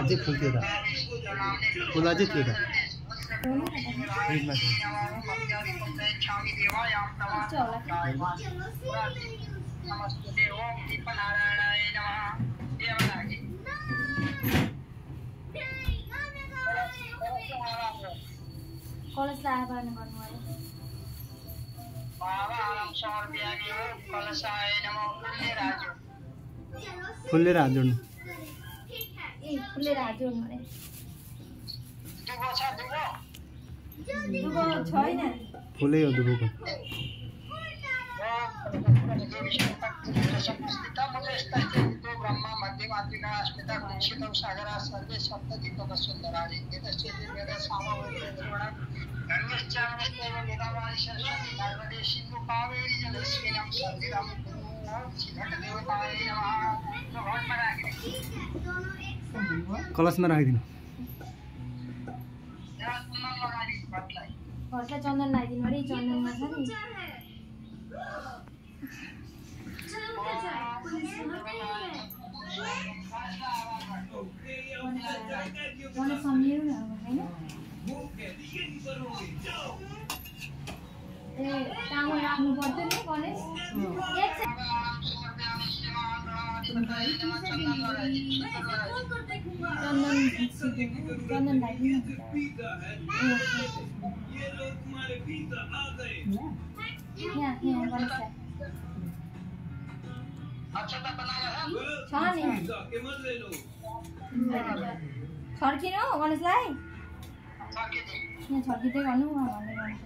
अझै फुल थियो त फुल अझै थियो त। फ्रिजमा कलेजलाई गर्नु अरे फुलेर फुले राजुन ए फुले राजुन माने दुबो छ दुबो दुबो छैन फुले हो। दुबोको धन्यश्चान्यस्तेव निरावारि सरस्वती भगवते सिन्धु कावेरि जलस्मिनं सन्धिरं कलशमा राखिदिनु घरलाई चन्दन लगाइदिनु अरे चन्दनमा मलाई सम्झिनु न अब होइन ए कहाँमा राख्नु पर्छ नि गणेश एक सेकेन्ड। चन्दन चन्दन लगाइदिनु यहाँ यहाँ गणेश छ नि छर्किनु गणेशलाई यहाँ छर्किँदै गर्नु भन्दै गर्नु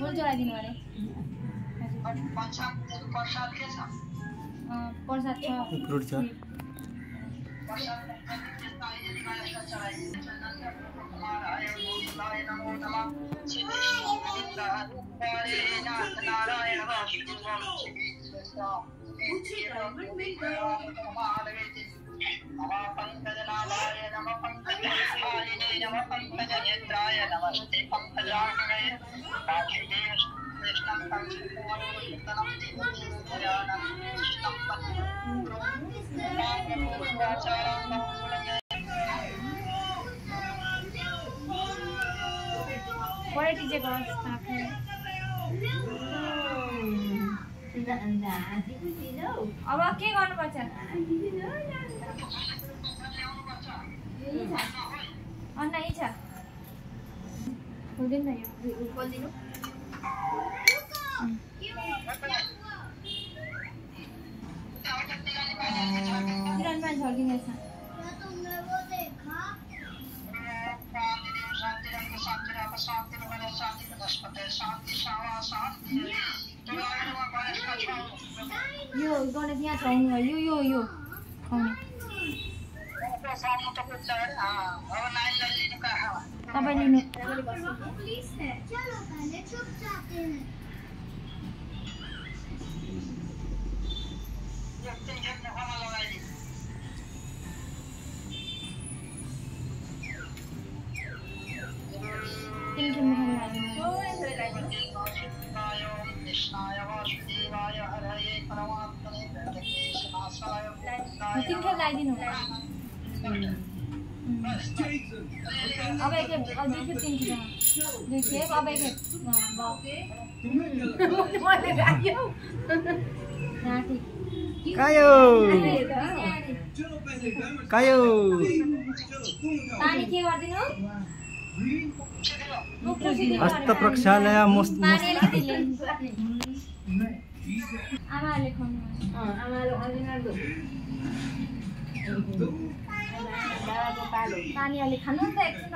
फुल चढाइदिनु अरे अँ, प्रसाद छ फ्रुट चाहिँ गरोस् आफ्नो अब के गर्नुपर्छ? अन्ना यही छ। खोलिदिनु न यो। खोलिदिनु। यो गणेश यहाँ छ यो यो यो खुवाउने तपाईँ तिन मिठाई लगाइदिनु तिन खेप लगाइदिनु अब एक खेप अब दुई खेप तिन खेप दुई खेप अब एक खेप राखी कायो कायो हस्त प्रक्षालय मस्त पानी खानु त एकछिन